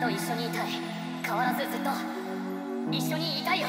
と一緒にいたい。変わらずずっと一緒にいたいよ。